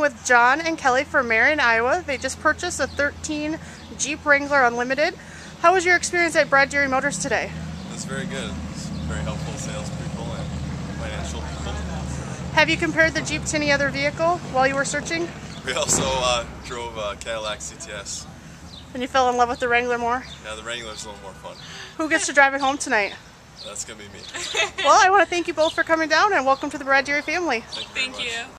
with John and Kelly from Marion, Iowa. They just purchased a 13 Jeep Wrangler Unlimited. How was your experience at Brad Deery Motors today? It was very good. It's very helpful salespeople and financial people. Have you compared the Jeep to any other vehicle while you were searching? We also uh, drove a Cadillac CTS. And you fell in love with the Wrangler more? Yeah, the Wrangler's a little more fun. Who gets to drive it home tonight? That's gonna be me. Well, I want to thank you both for coming down and welcome to the Brad Deery family. Thank you.